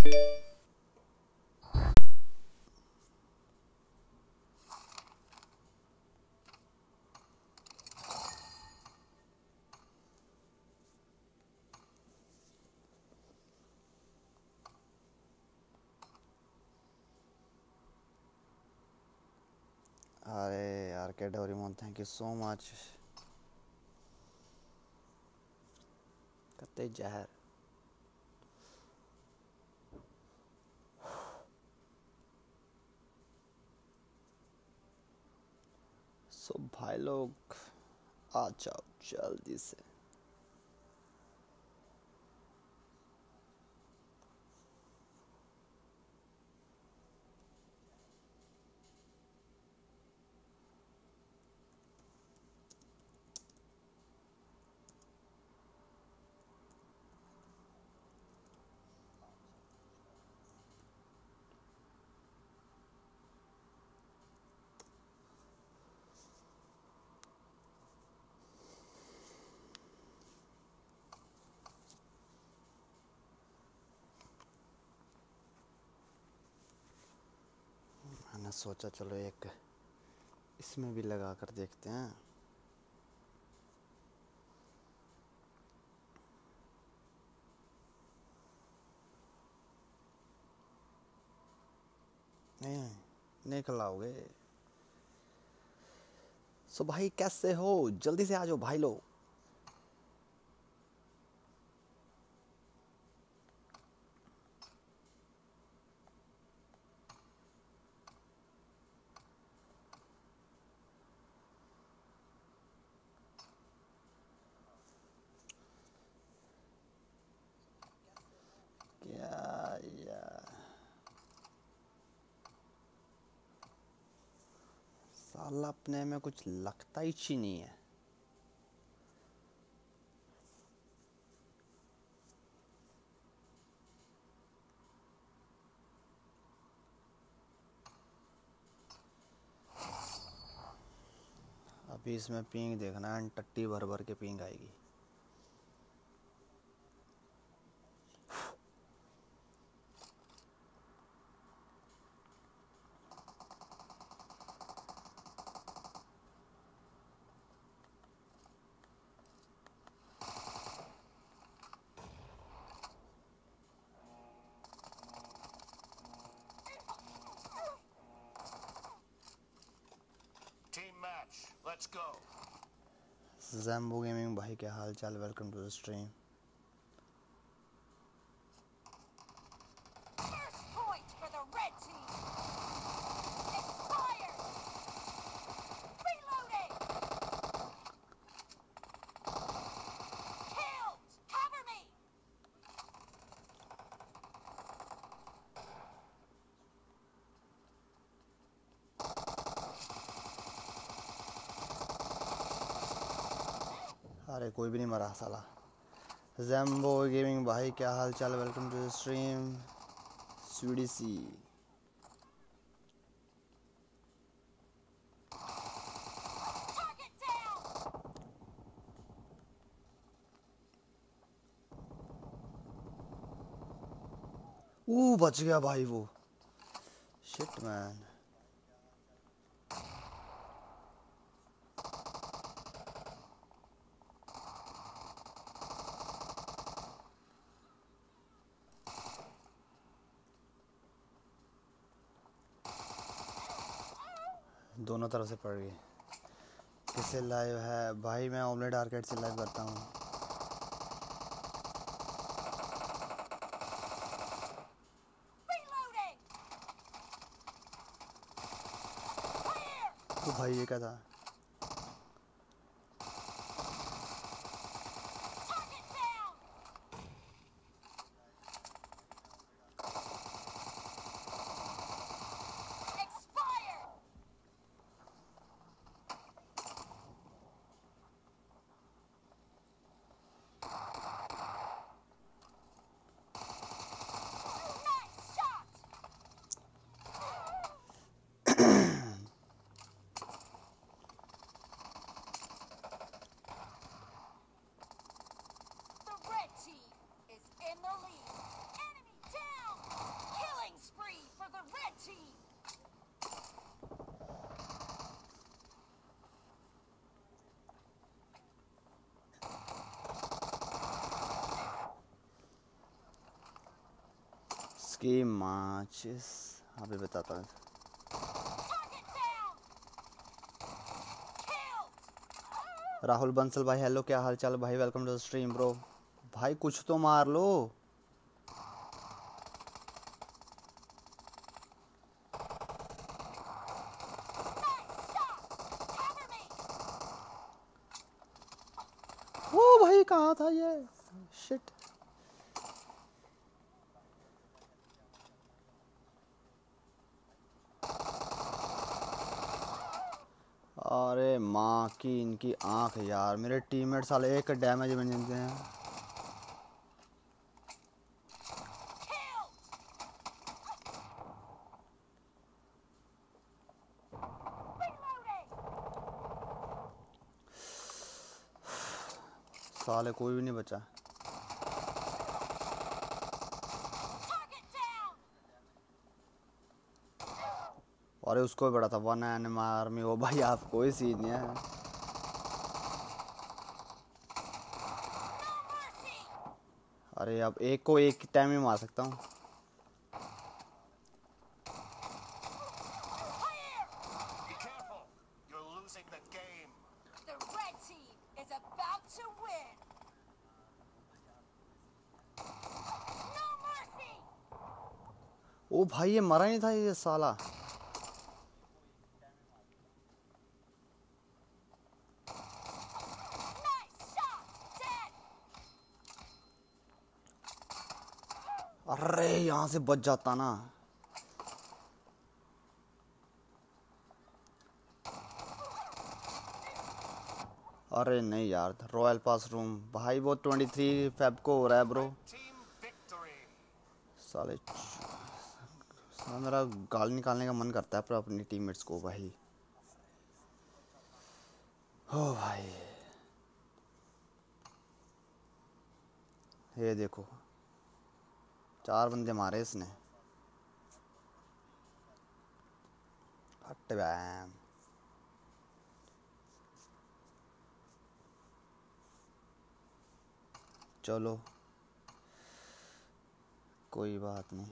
अरे यार के Doraemon thank you so much कते जहर। सो भाई लोग आ जाओ जल्दी से मैंने सोचा चलो एक इसमें भी लगा कर देखते हैं। नहीं नहीं खिलाओगे। सो भाई, कैसे हो? जल्दी से आ जाओ भाई लोग क्या यार साला अपने में कुछ लगता ही नहीं है। अभी इसमें पींग देखना है टट्टी भर भर के पींग आएगी। गेमिंग भाई क्या हाल चाल वेलकम टू साला जैम्बो गेमिंग भाई, क्या हाल चाल वेलकम टू स्ट्रीम स्वीडीसी बच गया भाई वो। शिट मैन दोनों तरफ़ से पड़ रही है किससे लाइव है। भाई मैं ऑमलेट आर्केट से लाइव करता हूँ। तो भाई ये क्या था? इसकी माचिस। अभी बताता हूँ. राहुल बंसल भाई हेलो क्या हाल चाल भाई वेलकम टू स्ट्रीम ब्रो भाई, कुछ तो मार लो Nice shot. Cover me. ओ भाई कहाँ था ये शिट अरे माँ की इनकी आँख यार, मेरे टीममेट साले एक डैमेज बन जाते हैं। साले कोई भी नहीं बचा। अरे उसको भी बड़ा था वन एन आर्मी वो भाई आप कोई सीन नहीं है। अरे अब एक को एक टाइम ही मार सकता हूँ। ओ भाई ये मरा नहीं था ये साला। यहाँ से बच जाता ना। अरे नहीं यार रॉयल पास रूम भाई वो 23 फेब को हो रहा है ब्रो साले मेरा गाल निकालने का मन करता है पर अपनी टीममेट्स को भाई। हो भाई। ये देखो। चार बंदे मारे इसने। हट चलो। कोई बात नहीं।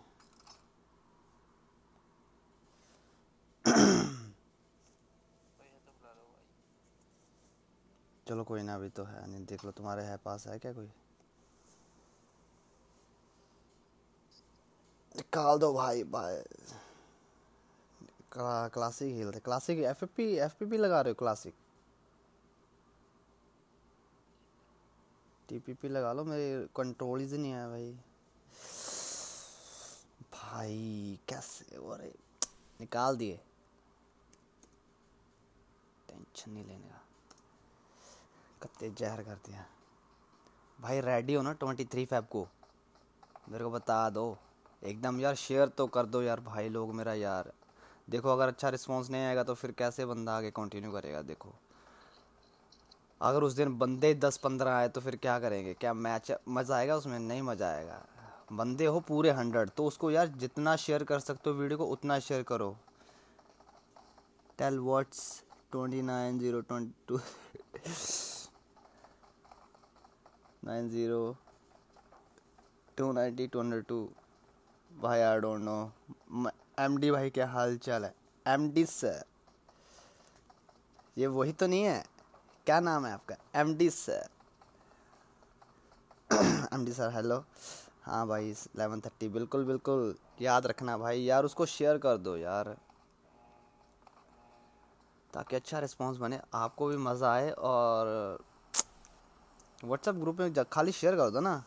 चलो कोई ना, अभी तो है नहीं। देख लो, तुम्हारे है, पास है क्या कोई? निकाल दो भाई। भाई क्ला, क्लासिक खेलते classic F P F P लगा रहे हो क्लासिक टी पी पी लगा लो मेरे कंट्रोल ही नहीं है भाई। भाई कैसे अरे निकाल दिए। टेंशन नहीं लेने का। कत्ते जहर कर दिया। भाई रेडी हो ना ट्वेंटी थ्री फेब को? मेरे को बता दो। एकदम यार शेयर तो कर दो यार भाई लोग मेरा यार। देखो, अगर अच्छा रिस्पांस नहीं आएगा तो फिर कैसे बंदा आगे कंटिन्यू करेगा, देखो। अगर उस दिन बंदे दस पंद्रह आए तो फिर क्या करेंगे? क्या मैच मज़ा आएगा उसमें? नहीं मज़ा आएगा। बंदे हो पूरे हंड्रेड तो उसको यार जितना शेयर कर सकते हो वीडियो को, उतना शेयर करो। Tell what's twenty nine zero twenty two nine zero two ninety two hundred two भाई I don't know M D भाई, क्या हाल चाल है? एम डी सर ये वही तो नहीं है? क्या नाम है आपका? M D sir M D sir hello हाँ भाई एलेवन थर्टी बिल्कुल बिल्कुल. याद रखना भाई. यार, उसको शेयर कर दो यार. ताकि अच्छा रिस्पांस बने. आपको भी मज़ा आए और व्हाट्सएप ग्रुप में खाली शेयर कर दो ना.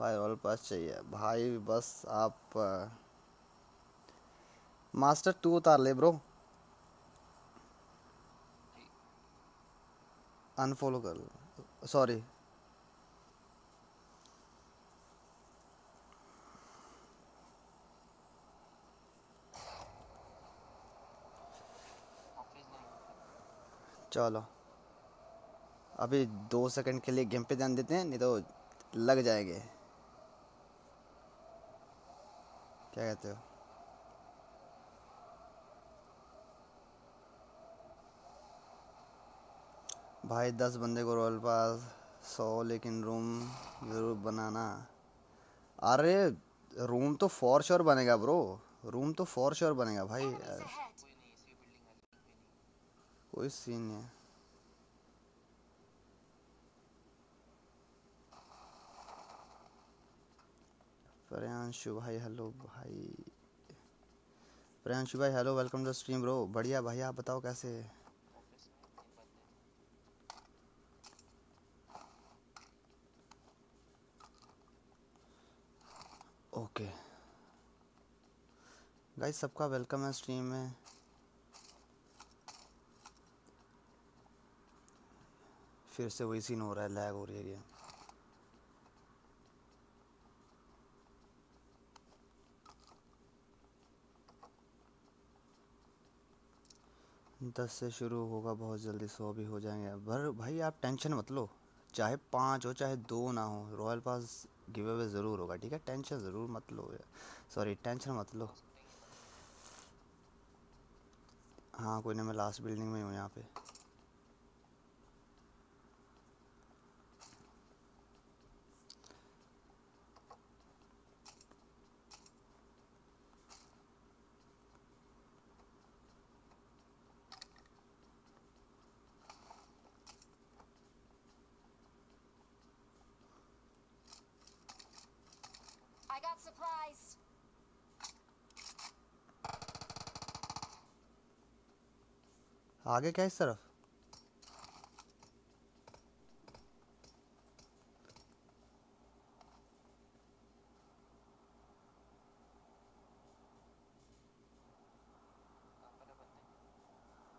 भाई ऑल पास चाहिए। भाई, बस आप मास्टर टू उतार ले ब्रो। अनफॉलो कर लो। सॉरी। चलो। अभी दो सेकंड के लिए गेम पे ध्यान देते हैं, नहीं तो लग जाएँगे। क्या कहते हो? भाई दस बंदे को रॉयल पास सौ लेकिन रूम ज़रूर बनाना। अरे रूम तो फॉर श्योर बनेगा ब्रो रूम तो फॉर श्योर बनेगा भाई। कोई सीन नहीं है। प्रियांशु भाई हेलो भाई। प्रयांशु भाई hello welcome to stream bro बढ़िया भाई, आप बताओ कैसे ओके गाइस सबका वेलकम है स्ट्रीम में। फिर से वही सीन हो रहा है लैग हो रही है। दस से शुरू होगा, बहुत जल्दी सौ भी हो जाएँगे। भर भाई आप टेंशन मत लो, चाहे पाँच हो, चाहे दो ना हो, रॉयल पास गिव अवे ज़रूर होगा, ठीक है? टेंशन ज़रूर मत लो, सॉरी, टेंशन मत लो। हाँ कोई नहीं मैं लास्ट बिल्डिंग में हूँ यहाँ पे। आगे क्या इस तरफ़?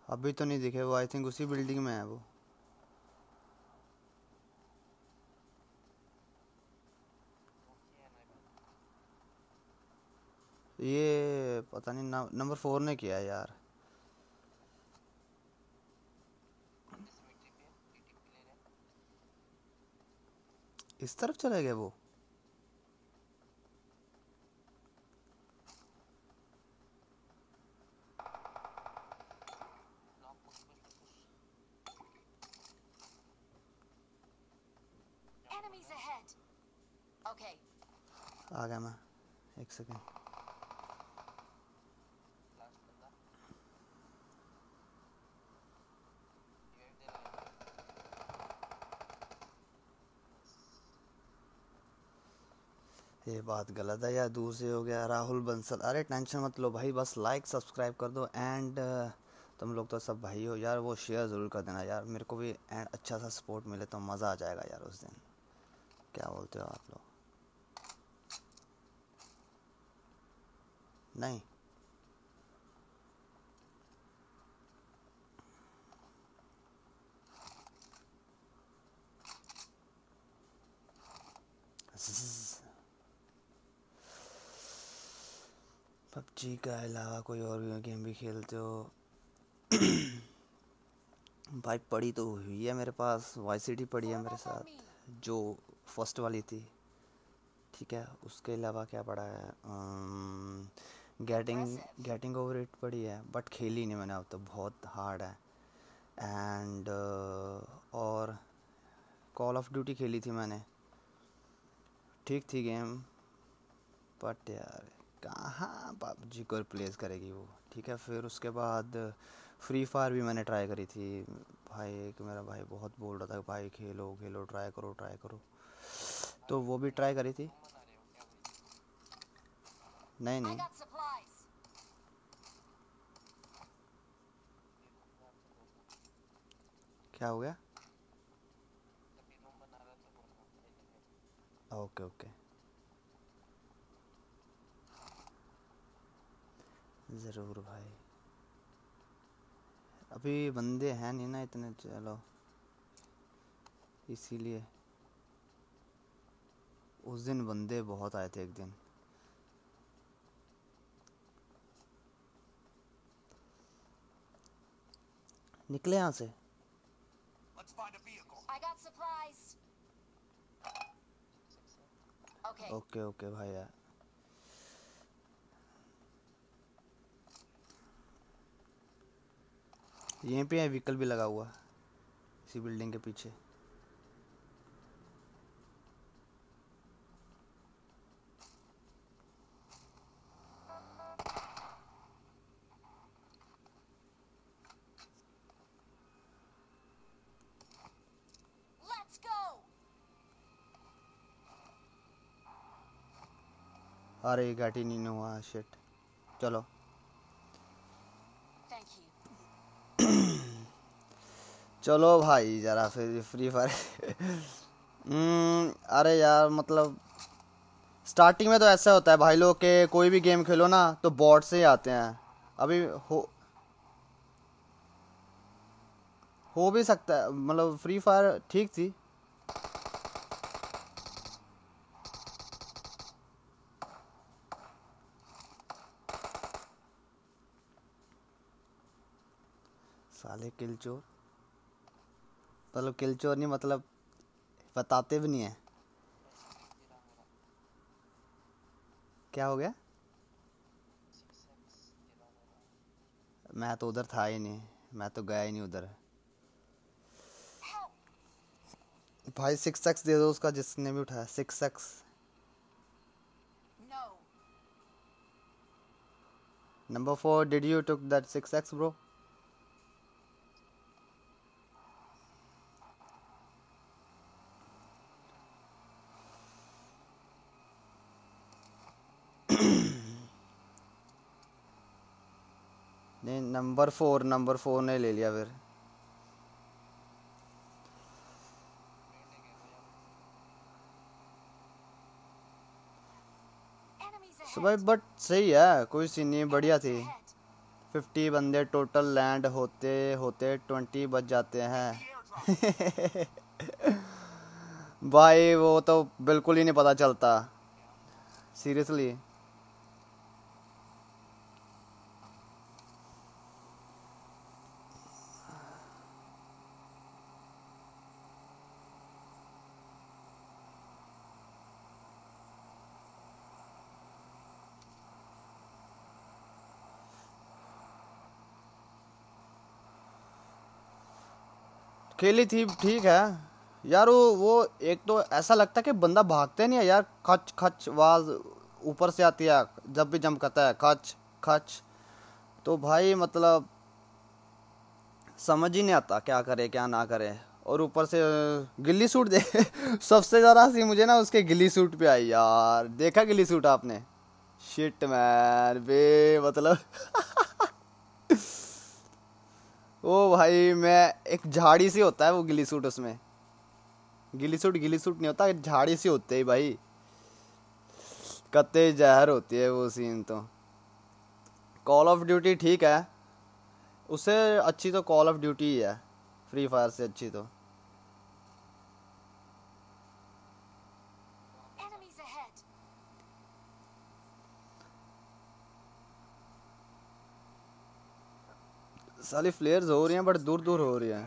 अभी तो नहीं दिखे वो आई थिंक उसी बिल्डिंग में है वो। ये पता नहीं नंबर फोर ने किया यार इसमें टीपी है टीपी ले रहे हैं इस तरफ़ चले गए वो. आ गया मैं। एक सेकेंड लास्ट बंदा रिवाइव दे रहा है ये बात गलत है यार, दूर से हो गया। राहुल बंसल, अरे टेंशन मत लो भाई, बस लाइक सब्सक्राइब कर दो एंड तुम लोग तो सब भाई हो यार, वो शेयर ज़रूर कर देना यार। मेरे को भी एंड अच्छा सा सपोर्ट मिले तो मज़ा आ जाएगा यार उस दिन। क्या बोलते हो आप लोग? नहीं। पबजी का अलावा कोई और भी गेम भी खेलते हो? भाई पड़ी तो हुई है मेरे पास। वाई सिटी पड़ी है मेरे साथ जो फ़र्स्ट वाली थी। ठीक है उसके अलावा क्या पड़ा है? गेटिंग गेटिंग ओवर इट पड़ी है बट खेली नहीं मैंने अब तो बहुत हार्ड है। एंड uh, और कॉल ऑफ़ ड्यूटी खेली थी मैंने। ठीक थी गेम बट यार कहाँ पबजी को रिप्लेस करेगी वो? ठीक है फिर उसके बाद फ्री फायर भी मैंने ट्राई करी थी। भाई एक मेरा भाई बहुत बोल रहा था भाई खेलो खेलो ट्राई करो ट्राई करो। तो वो भी ट्राई करी थी। नहीं नहीं। क्या हो गया? Okay okay. ज़रूर भाई। अभी बंदे हैं नहीं ना इतने चलो। इसीलिए। उस दिन बंदे बहुत आए थे एक दिन। निकले यहाँ से. ओके ओके भाई। यार यहीं पे व्हीकल भी लगा हुआ इसी बिल्डिंग के पीछे। अरे घाटी नहीं हुआ शेट चलो। चलो भाई, जरा फिर फ्री फायर अरे यार मतलब स्टार्टिंग में तो ऐसा होता है, भाई लोग के कोई भी गेम खेलो ना तो बॉट से ही आते हैं। अभी हो हो भी सकता है मतलब फ्री फायर ठीक थी। साले किलचोर। मतलब किलचोर नहीं मतलब बताते भी नहीं है। क्या हो गया? मैं तो उधर था ही नहीं मैं तो गया ही नहीं उधर। भाई सिक्स एक्स दे दो उसका जिसने भी उठाया six x number four did you took that six x bro नहीं नंबर फोर नंबर फोर ने ले लिया फिर। So भाई बट सही है कोई सीन नहीं बढ़िया थी। फिफ्टी बंदे टोटल लैंड होते होते ट्वेंटी बच जाते हैं। भाई वो तो बिल्कुल ही नहीं पता चलता। सीरियसली खेली थी, ठीक है। यार वो वो एक तो ऐसा लगता है कि बंदा भागते नहीं है यार। खच खच, आवाज़ ऊपर से आती है, जब भी जंप करता है, खच खच। तो भाई मतलब समझ ही नहीं आता क्या करे, क्या ना करे। और ऊपर से, गिल्ली सूट दे। सबसे ज़्यादा हँसी मुझे ना उसके गिल्ली सूट पे आई यार। देखा गिल्ली सूट आपने? शिट मैन बे मतलब। ओ भाई, मैं एक झाड़ी सी होता है वो गिली सूट उसमें। गिली सूट गिली सूट नहीं होता झाड़ी सी होते ही भाई। कत्ते जहर होती है वो सीन तो। कॉल ऑफ़ ड्यूटी ठीक है। उससे अच्छी तो कॉल ऑफ़ ड्यूटी ही है। फ्री फायर से अच्छी तो। साली फ्लेयर्स हो रही हैं बट दूर दूर हो रही हैं.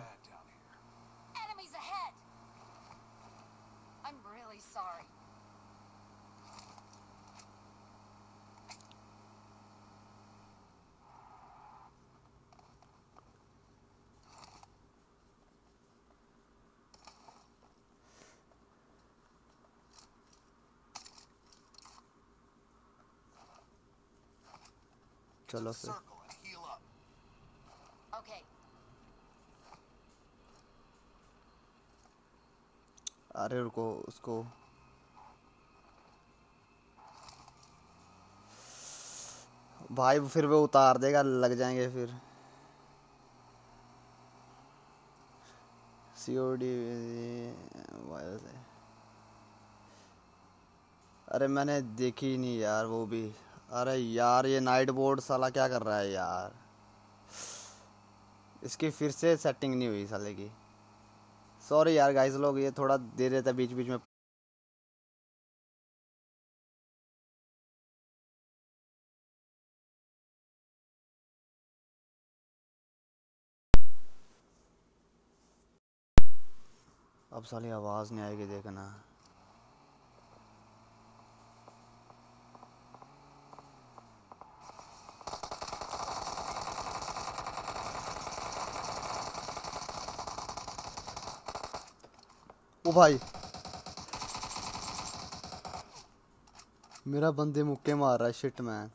चलो फिर। अरे रुको उसको। भाई, फिर वो उतार देगा, लग जाएँगे फिर। सीओडी अरे, मैंने देखी नहीं यार वो भी। अरे यार, ये नाइट बोर्ड साला क्या कर रहा है यार। इसकी फिर से सेटिंग नहीं हुई साले की। सॉरी यार गाइस लोग, ये थोड़ा दे देता बीच बीच में। अब साली आवाज़ नहीं आएगी देखना। भाई। मेरा बंदे मुक्के मार रहा है शिट मैन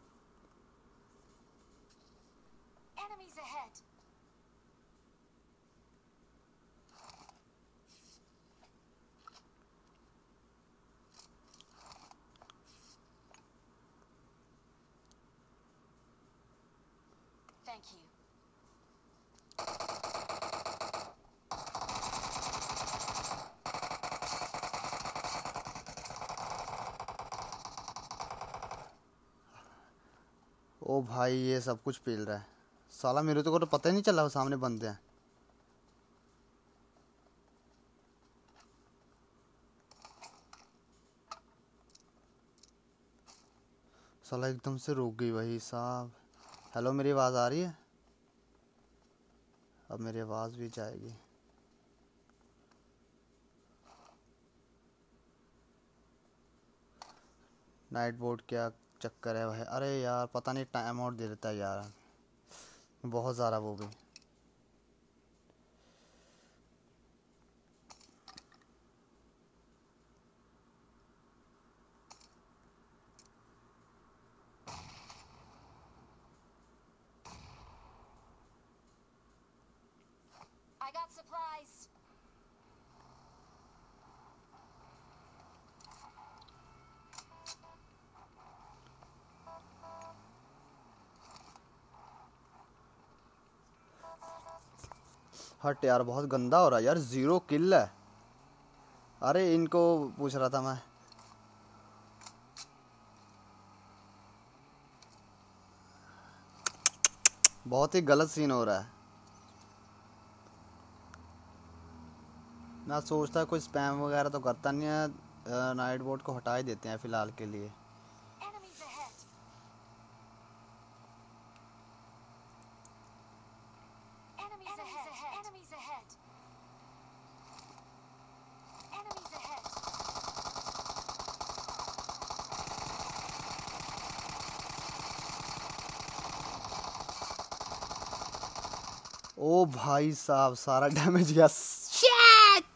सब कुछ पील रहा है। साला मेरे तो को तो पता ही नहीं चला वो सामने बंदे हैं। साला एकदम से रुक गई भाई साहब। हेलो मेरी आवाज़ आ रही है? अब मेरी आवाज़ भी जाएगी। नाइट बोर्ड क्या चक्कर है भाई अरे यार, पता नहीं टाइम आउट दे देता है यार। बहुत ज़्यादा वो भी। हट यार, बहुत गंदा हो रहा है यार ज़ीरो किल है। अरे, इनको पूछ रहा था मैं। बहुत ही गलत सीन हो रहा है। मैं सोचता कोई स्पैम वगैरह तो करता नहीं है नाइट बोर्ड को हटा ही देते हैं फ़िलहाल के लिए। भाई साहब सारा डैमेज गया। Shit!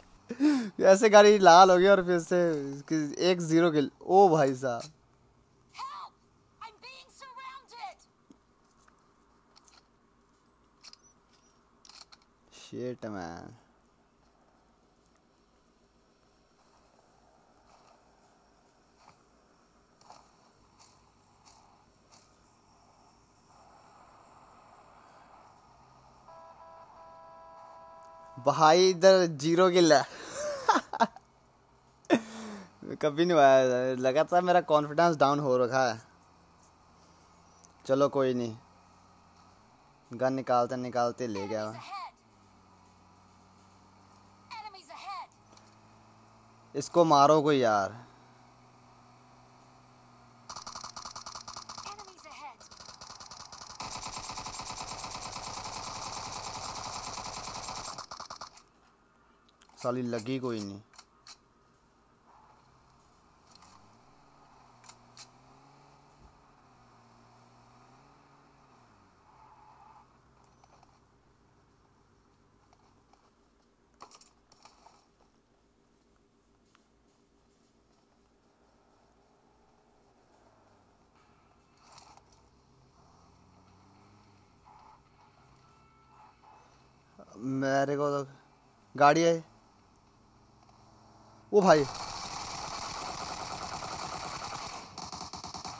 ऐसे गाड़ी लाल हो गई और फिर से एक ज़ीरो के ओ भाई साहब। Help! I'm भाई इधर ज़ीरो किल है। कभी नहीं आया लगा था मेरा कॉन्फिडेंस डाउन हो रखा है। चलो कोई नहीं। गन निकालते निकालते ले गया. इसको मारो कोई यार। साली लगी कोई नहीं। मेरे को तो गाड़ी है। ओ भाई।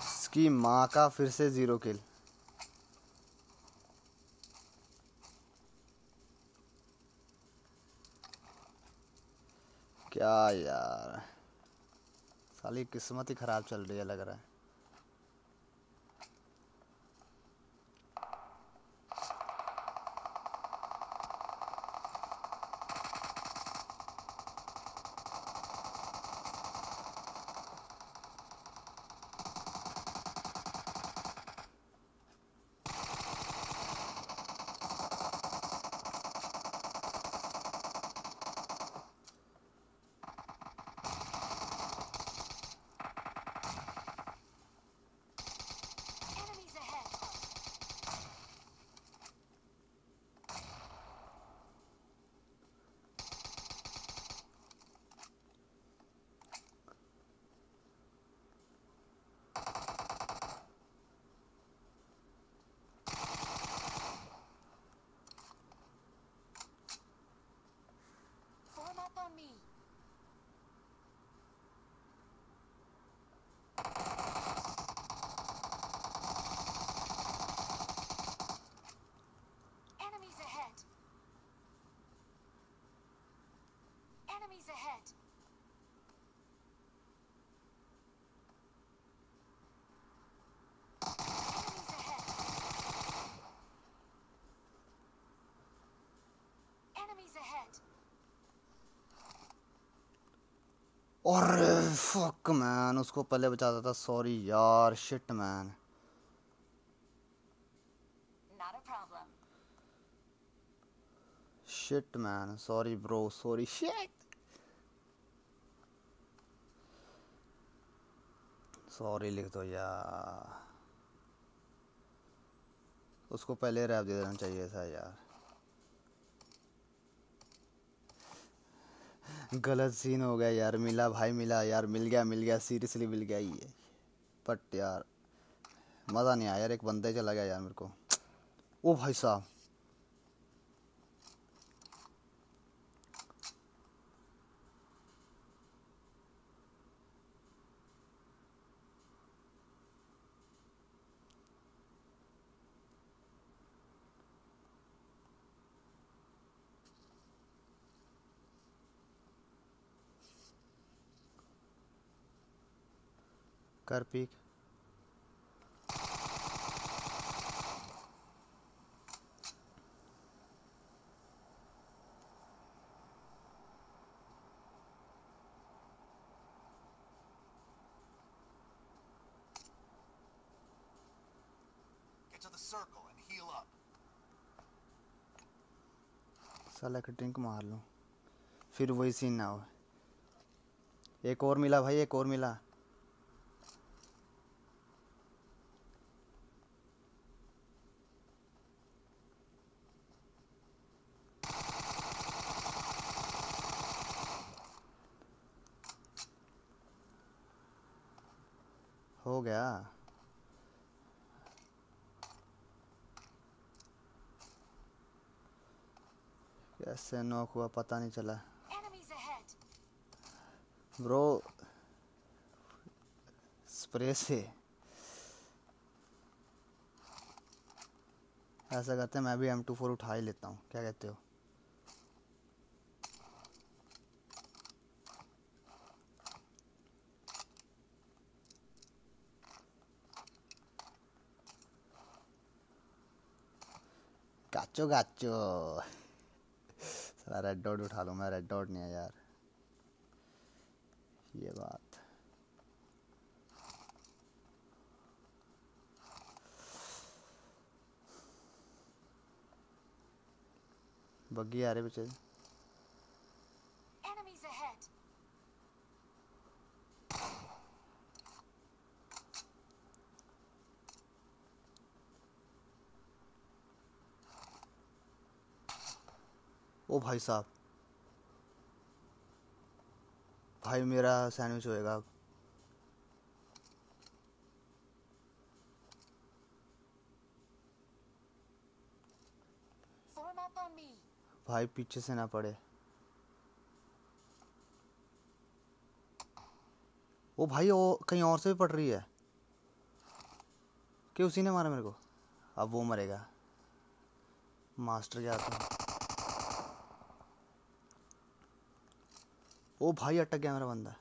इसकी माँ का फिर से ज़ीरो किल क्या यार? साली किस्मत ही खराब चल रही है लग रहा है। और फक मैन उसको पहले बचाता था सॉरी यार shit man. Shit man sorry bro sorry shit sorry लिख दो यार. उसको पहले रैप दे देना चाहिए था यार. गलत सीन हो गया, यार मिला भाई, मिला यार, मिल गया मिल गया सीरियसली मिल गया ये। बट यार, मज़ा नहीं आया यार, एक बंदे चला गया यार मेरे को। ओ भाई साहब। Up. साला एक ड्रिंक मार लूँ। फिर वही सीन ना हो। एक और मिला भाई एक और मिला। गया। कैसे नॉक हुआ पता नहीं चला। ब्रो स्प्रे से। ऐसा करते हैं मैं भी एम टू फोर उठा ही लेता हूँ। क्या कहते हो? गाचो गाचो सारा रेड डॉट उठा लूँ मैं रेड डॉट नहीं है यार। ये बात। बग्गी आ रहे पीछे। ओ भाई साहब। भाई मेरा सैंडविच होएगा. भाई पीछे से ना पड़े। वो भाई, ओ कहीं और से भी पड़ रही है। कि उसी ने मारा मेरे को? अब वो मरेगा। मास्टर जाता हूँ ओ भाई अटक गया मेरा बंदा।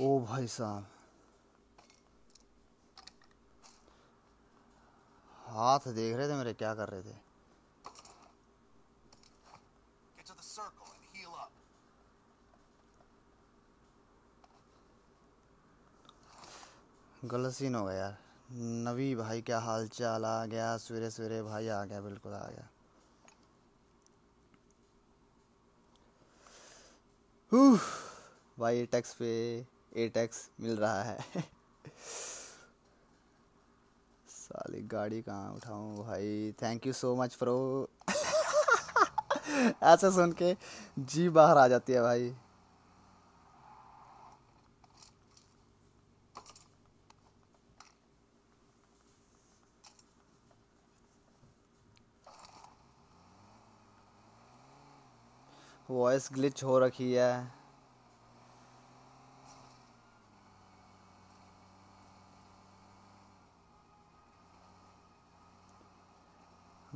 ओ भाई साहब। हाथ देख रहे थे मेरे क्या कर रहे थे. गलत सीन हो गया यार। नवी भाई क्या हाल चाल आ गया सवेरे सवेरे भाई आ गया बिल्कुल आ गया। भाई टैक्स पे ए टैक्स मिल रहा है। साली गाड़ी कहाँ उठाऊं भाई? Thank you so much pro ऐसा सुन के जी बाहर आ जाती है भाई। वॉइस ग्लिच हो रखी है।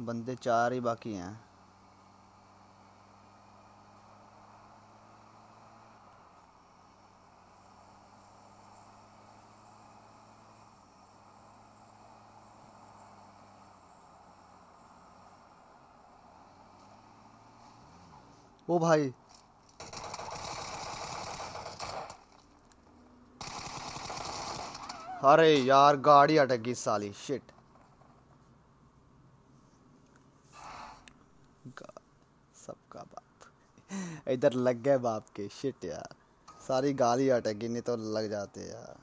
बंदे चार ही बाकी हैं। ओ भाई। अरे यार गाड़ी अटक गई साली शिट सबका बाप इधर लग गए बाप के। शिट यार। सारी गाड़ी अटक, नहीं तो लग जाते यार।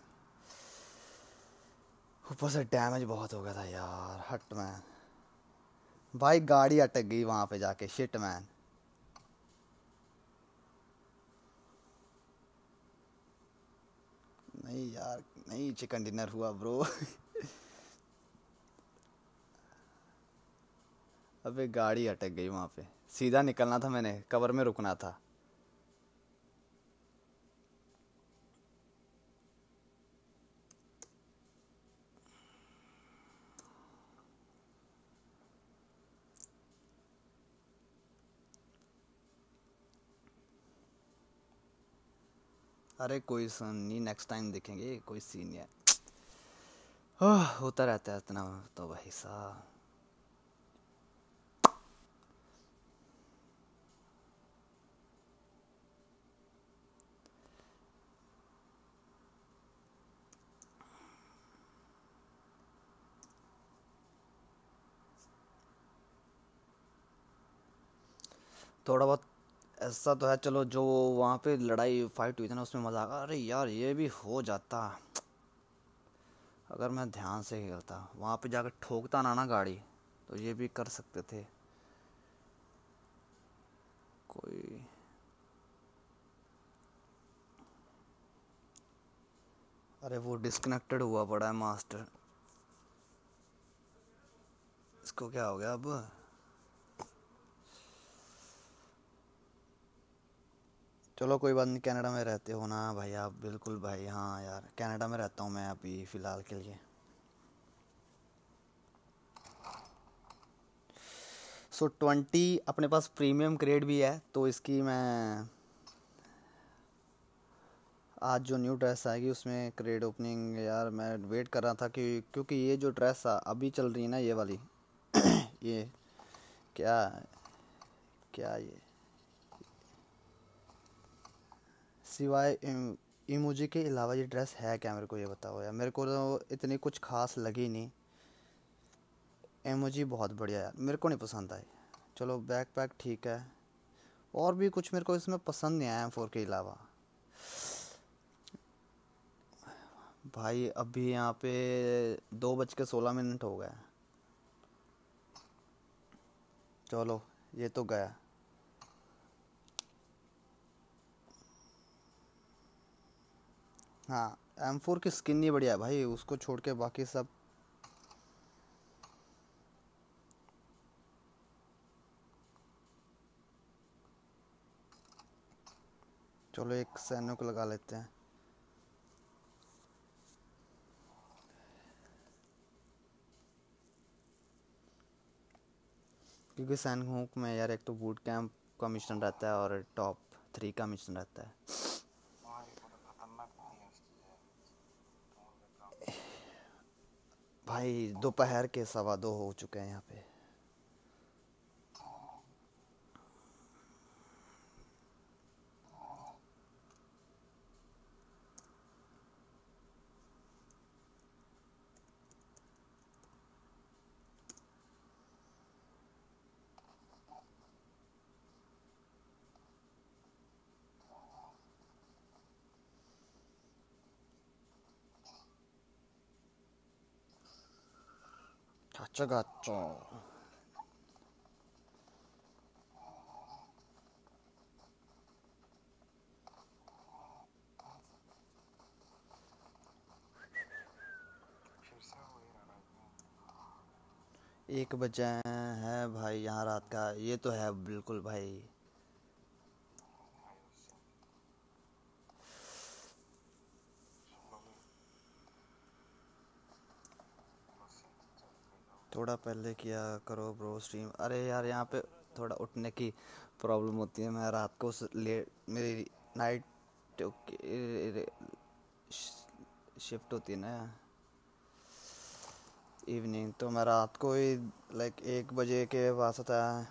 ऊपर से डैमेज बहुत हो गया था यार, हट मैन भाई गाड़ी अटक गई वहाँ पे जाके। शिट मैन नहीं यार, नहीं चिकन डिनर हुआ ब्रो अबे गाड़ी अटक गई वहाँ पे। सीधा निकलना था मैंने, कवर में रुकना था। अरे कोई सीन, नहीं नेक्स्ट टाइम देखेंगे, कोई सीन है। होता रहता है इतना तो भाई साहब। थोड़ा बहुत ऐसा तो है, चलो जो वहाँ पे लड़ाई फाइट हुई थी ना, उसमें मज़ा आ अरे यार, ये भी हो जाता। अगर मैं ध्यान से खेलता, वहाँ पे जाकर ठोकता ना ना गाड़ी तो ये भी कर सकते थे। कोई अरे वो डिस्कनेक्टेड हुआ पड़ा है मास्टर इसको क्या हो गया अब? चलो कोई बात नहीं, कनाडा में रहते हो ना भाई आप? बिल्कुल भाई हाँ यार, कनाडा में रहता हूँ मैं अभी फ़िलहाल के लिए। सो ट्वेंटी अपने पास प्रीमियम क्रेड भी है तो इसकी मैं आज जो न्यू ड्रेस आएगी उसमें क्रेड ओपनिंग यार मैं वेट कर रहा था कि, क्योंकि ये जो ड्रेस अभी चल रही है ना ये वाली, ये, क्या क्या ये? सिवाय इमोजी के अलावा ये ड्रेस है क्या मेरे को ये बताओ यार? मेरे को तो इतनी कुछ खास लगी नहीं। इमोजी बहुत बढ़िया यार। मेरे को नहीं पसंद आई। चलो बैक पैक ठीक है। और भी कुछ मेरे को इसमें पसंद नहीं आया फोर के अलावा। भाई, अभी यहाँ पे दो बज के सोलह मिनट हो गए। चलो, ये तो गया। हाँ एम फोर की स्किन नहीं बढ़िया भाई, उसको छोड़ के बाकी सब। चलो एक सैनो को लगा लेते हैं। क्योंकि सैनहुक में यार एक तो बूट कैंप का मिशन रहता है और टॉप थ्री का मिशन रहता है वहाँ ये पूरा खतरनाक नहीं है उसकी है और का भाई दोपहर के सवा दो हो चुके हैं यहाँ पे। 가짜 가짜 फिर से हो ही रहा है एक बजे है भाई यहाँ रात का ये तो है बिल्कुल भाई भाई थोड़ा पहले किया करो ब्रो स्ट्रीम अरे यार, यहाँ पे थोड़ा उठने की प्रॉब्लम होती है। मैं रात को लेट मेरी नाइट शिफ्ट होती है ना। इवनिंग तो मैं रात को ही लाइक एक बजे के पास होता है।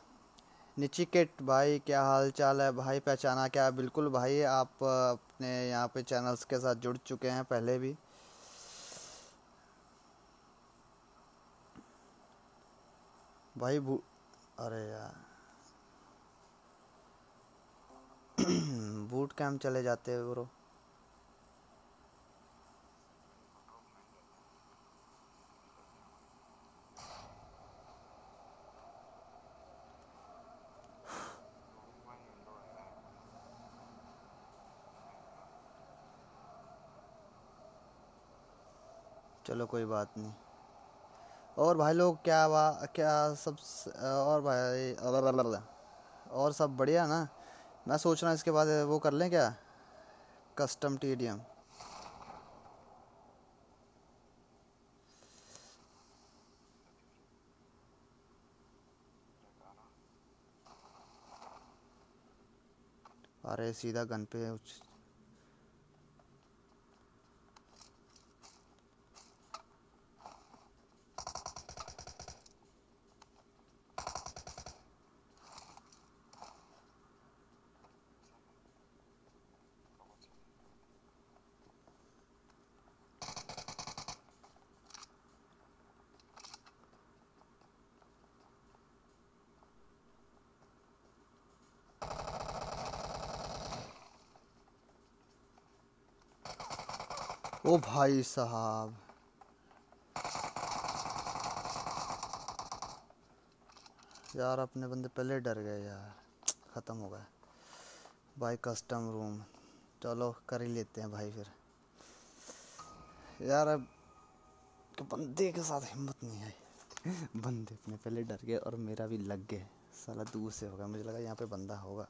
निचिकेट भाई, क्या हाल चाल है? भाई, पहचाना क्या? बिल्कुल भाई, आप अपने यहाँ पे चैनल्स के साथ जुड़ चुके हैं पहले भी। भाई बू अरे यार। बूट कैंप चले जाते हैं ब्रो चलो कोई बात नहीं। और भाई लोग, क्या वा, क्या सब और भाई और सब बढ़िया ना? मैं सोच रहा हूँ इसके बाद वो कर लें क्या? कस्टम टी डी एम अरे सीधा गन पे उच- ओ भाई साहब। यार, अपने बंदे पहले डर गए यार। ख़त्म हो गए। भाई कस्टम रूम चलो, कर ही लेते हैं भाई फिर। यार, अब तो बंदे के साथ हिम्मत नहीं आई। बंदे अपने पहले डर गए और मेरा भी लग गए साला दूर से होगा। मुझे लगा यहाँ पे बंदा होगा।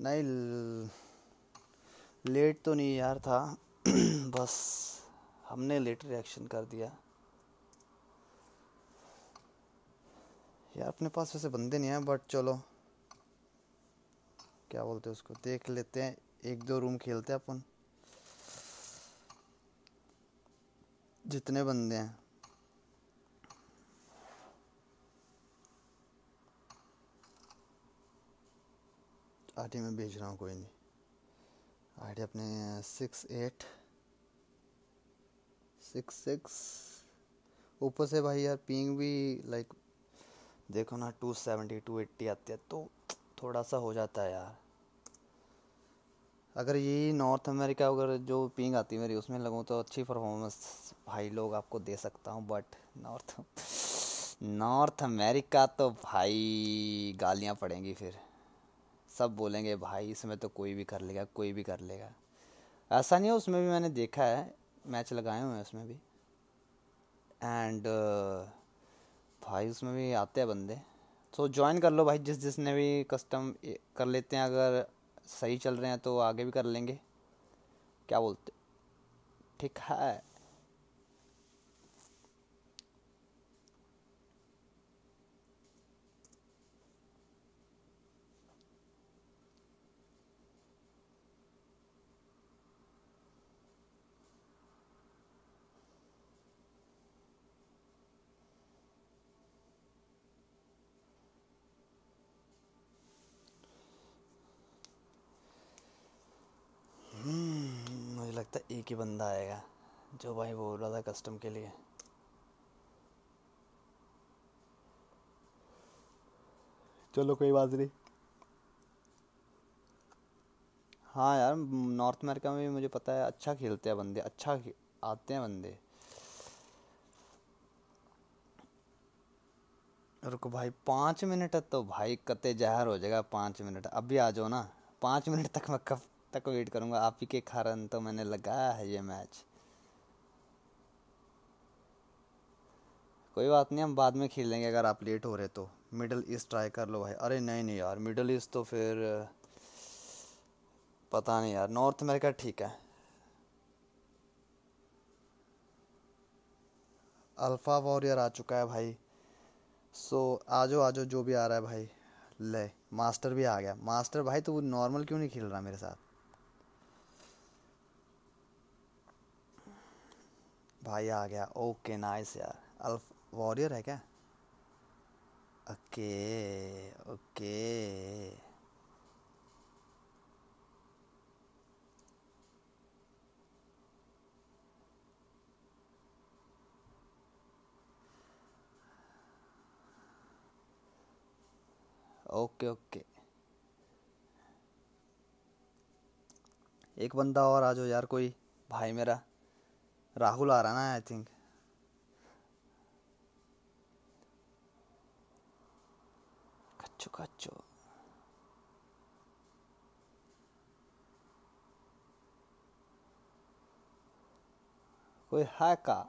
नहीं लेट तो नहीं यार था। बस, हमने लेट रिएक्शन कर दिया। यार, अपने पास वैसे बंदे नहीं हैं बट चलो। क्या बोलते हैं उसको? देख लेते हैं, एक दो रूम खेलते हैं अपन। जितने बंदे हैं। आईडी में भेज रहा हूँ, कोई नहीं। आईडी अपने सिक्स एट सिक्स सिक्स ऊपर से भाई यार पिंग भी लाइक देखो ना टू सेवेंटी टू एट्टी आती है तो थोड़ा सा हो जाता है यार। अगर यही नॉर्थ अमेरिका अगर जो पिंग आती है मेरी, उसमें लगूँ तो अच्छी परफॉर्मेंस भाई लोग आपको दे सकता हूँ बट नॉर्थ नॉर्थ अमेरिका तो भाई गालियाँ पड़ेंगी फिर। सब बोलेंगे, भाई, इसमें तो कोई भी कर लेगा, कोई भी कर लेगा। ऐसा नहीं है, उसमें भी मैंने देखा है, मैच लगाए हुए हैं उसमें भी। एंड भाई, उसमें भी आते हैं बंदे। सो ज्वाइन कर लो भाई, जिस जिसने भी कस्टम कर लेते हैं, अगर सही चल रहे हैं तो आगे भी कर लेंगे। क्या बोलते? ठीक है लगता है एक ही बंदा आएगा जो भाई बोल रहा था कस्टम के लिए। चलो कोई बात नहीं। हाँ यार नॉर्थ अमेरिका में भी मुझे पता है अच्छा खेलते हैं बंदे अच्छा आते हैं बंदे। रुको भाई पाँच मिनट है तो भाई कते जहर हो जाएगा पाँच मिनट। अभी आ जाओ ना पाँच मिनट तक मैं कब तक वेट करूँगा। आप ही के कारण तो मैंने लगाया है ये मैच कोई बात नहीं, हम बाद में खेल लेंगे अगर आप लेट हो रहे तो। मिडल ईस्ट ट्राई कर लो भाई। अरे नहीं नहीं यार मिडल ईस्ट तो फिर, पता नहीं यार। नॉर्थ अमेरिका ठीक है। अल्फ़ा वॉरियर आ चुका है भाई। सो आजो आजो जो भी आ रहा है भाई, ले मास्टर भी आ गया। मास्टर भाई, तू नॉर्मल क्यों नहीं खेल रहा मेरे साथ? भाई आ गया। ओके नाइस यार। अल्फ वॉरियर है क्या? ओके ओके ओके ओके एक बंदा और आ जाओ यार, कोई भाई मेरा। राहुल आ रहा ना आई थिंक कोई है का?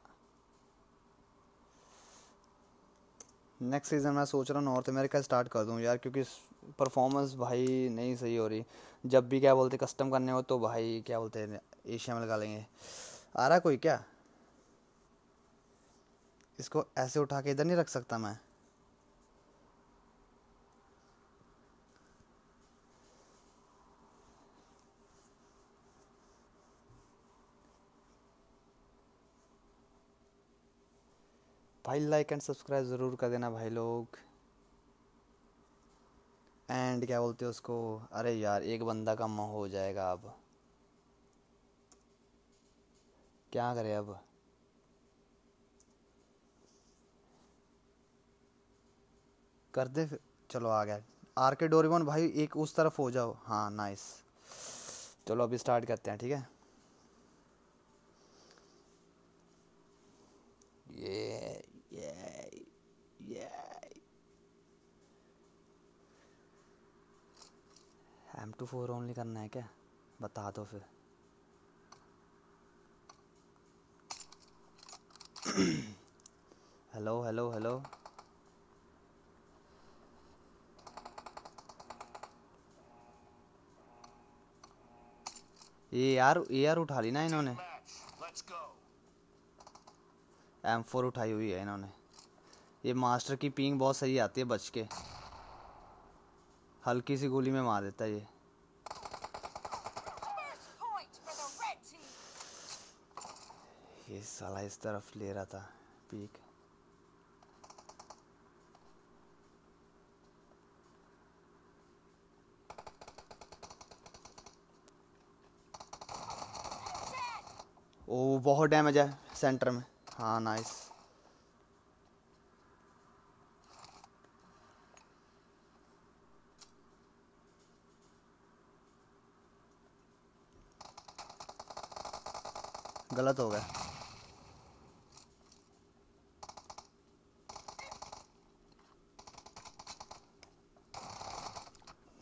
नेक्स्ट सीज़न मैं सोच रहा हूँ नॉर्थ अमेरिका स्टार्ट कर दूँ यार, क्योंकि परफॉर्मेंस भाई नहीं सही हो रही। जब भी क्या बोलते कस्टम करने हो तो भाई क्या बोलते हैं एशिया में लगा लेंगे। आ रहा कोई क्या? इसको ऐसे उठा के इधर नहीं रख सकता मैं। भाई लाइक एंड सब्सक्राइब ज़रूर कर देना भाई लोग। एंड क्या बोलते हैं उसको? अरे यार, एक बंदा का कम हो जाएगा अब। क्या करें अब? कर दे चलो आ गया। आर के डोरीमोन भाई एक उस तरफ़ हो जाओ। हाँ नाइस चलो अभी स्टार्ट करते हैं, ठीक है? ये ये ये एम टू फोर ओनली करना है क्या? बता दो फिर। हेलो हेलो हेलो ये यार ये यार उठा ली ना इन्होंने. एम फोर उठाई हुई है इन्होंने। ये मास्टर की पिंग बहुत सही आती है बच के। हल्की सी गोली में मार देता है ये। साला इस तरफ़ ले रहा था, पीक। ओ, बहुत डैमेज है सेंटर में। हाँ नाइस गलत हो गया।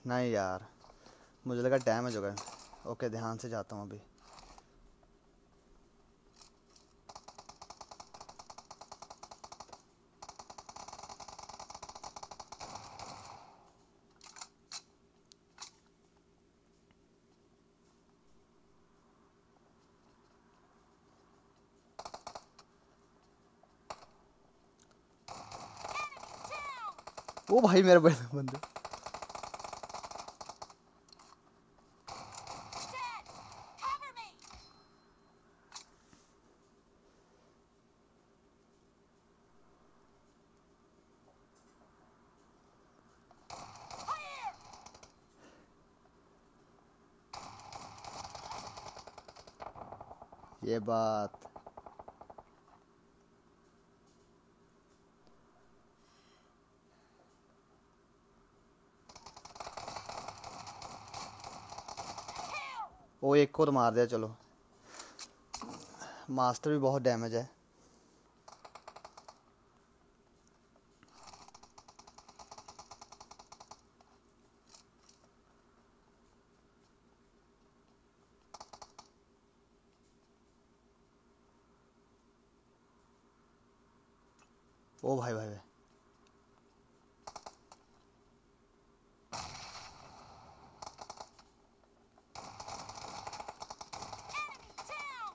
नहीं यार। मुझे लगा डैमेज हो गया ओके ध्यान से जाता हूँ अभी. ओ भाई मेरे बड़े बंदे। बात। वो एक तो मार दिया चलो। मास्टर भी बहुत डैमेज है ओ भाई भाई भाई Enemy down!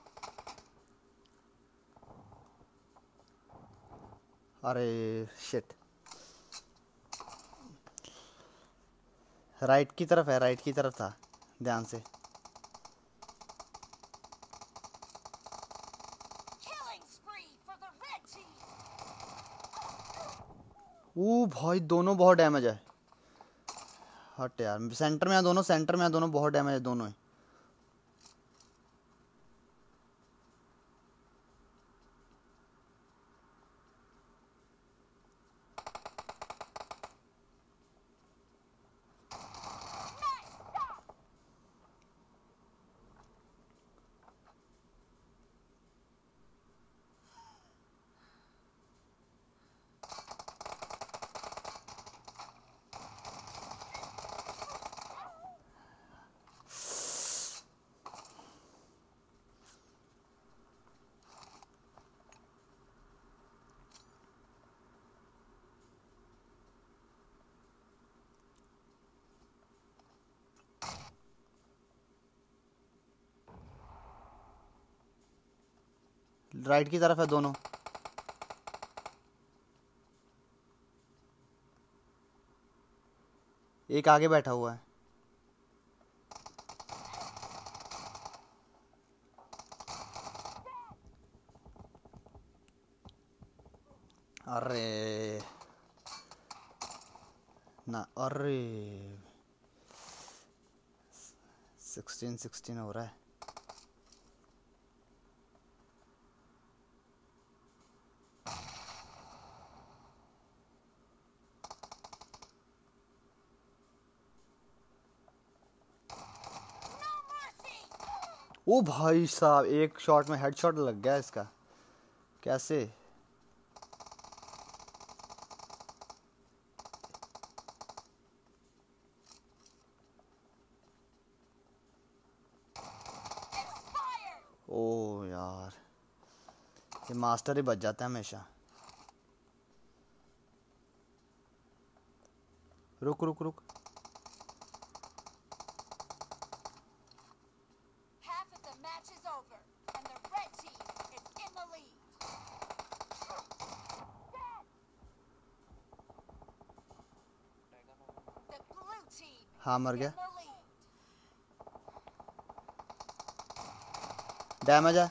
अरे शिट राइट की तरफ़ है राइट की तरफ़ था ध्यान से! ओ भाई दोनों बहुत डैमेज है। हट यार सेंटर में है दोनों सेंटर में है दोनों बहुत डैमेज है दोनों ही। राइट की तरफ़ है दोनों। एक आगे बैठा हुआ है। अरे। ना, अरे। सिक्सटीन सिक्सटीन हो रहा है। ओ भाई साहब, एक शॉट में हेड हेडशॉट लग गया इसका। कैसे! ओ यार, ये मास्टर ही बच जाता है हमेशा। रुक रुक रुक। हाँ मर गया। डैमेज है।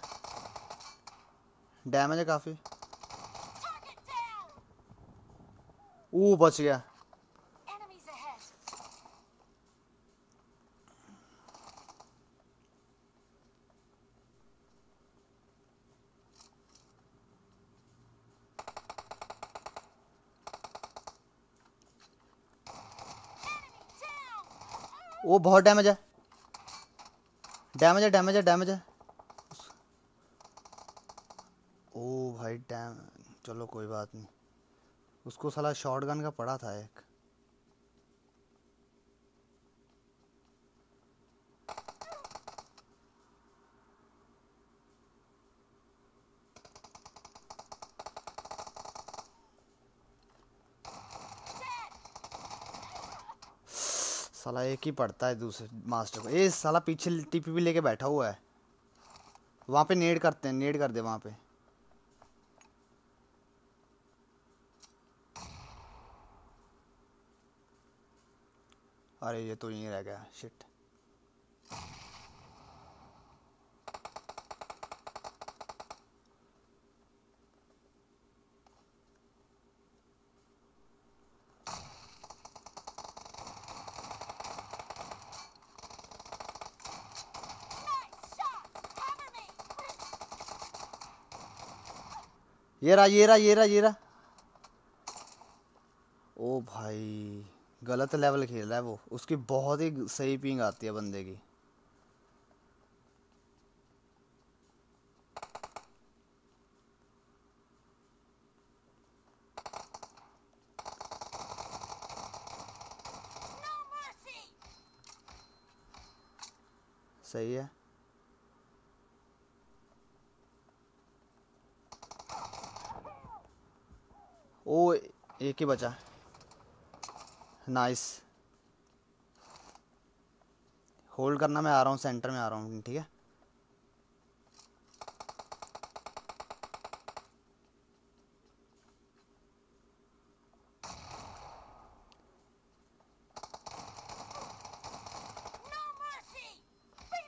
डैमेज है काफ़ी। ऊ ओ बच गया। ओ बहुत डैमेज है। डैमेज है डैमेज है डैमेज है। ओ भाई डैम चलो कोई बात नहीं। उसको साला शॉटगन का पड़ा था एक। साला एक ही पढ़ता है दूसरे मास्टर को। ये साला पीछे टीपी भी लेके बैठा हुआ है। वहाँ पे नेड करते हैं, नेड कर दे वहाँ पे। अरे ये तो यहीं रह गया शिट ये रहा ये रहा ये रहा ये रहा ओ भाई, गलत लेवल खेल रहा है वो। उसकी बहुत ही सही पिंग आती है बंदे की। सही है ओ एक ही बचा। नाइस होल्ड करना मैं आ रहा हूँ सेंटर में आ रहा हूँ, ठीक है!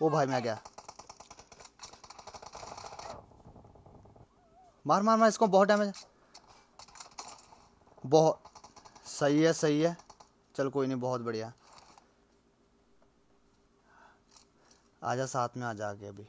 ओ भाई, मैं आ गया। मार मार मार, इसको बहुत डैमेज बहुत, सही है सही है। चल कोई नहीं, बहुत बढ़िया। आजा साथ में आ जा आगे अभी।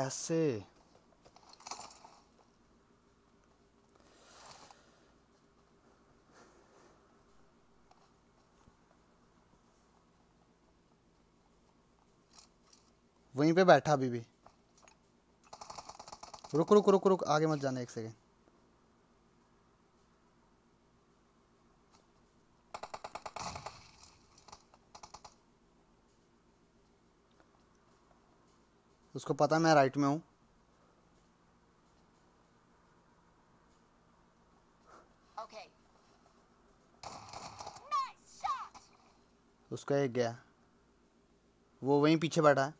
कैसे? वहीं पे बैठा अभी भी रुक रुक रुक रुक, आगे मत जाना एक सेकेंड। उसको पता मैं राइट में हूँ। Okay. Nice उसका एक गया। वो वहीं पीछे बैठा है।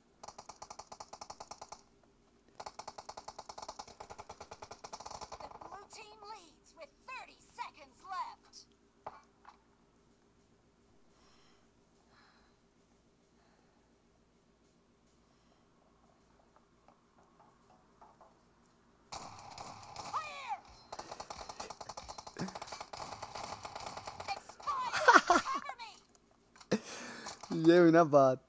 हुई ना बात